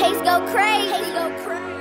Haze go crazy. Haze go crazy.